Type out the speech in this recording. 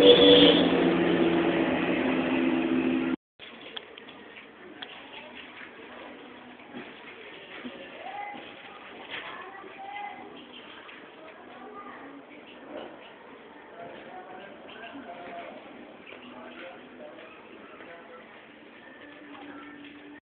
Amém.